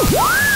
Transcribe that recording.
What?